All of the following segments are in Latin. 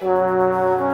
Música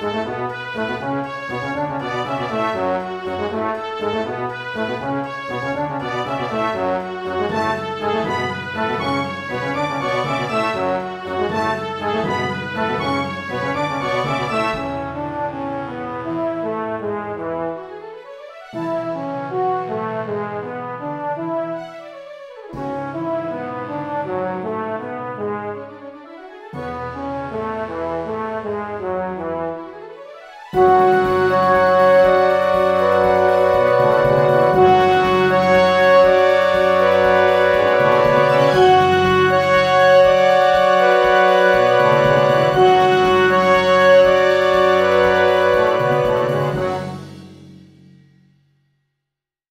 Thank you.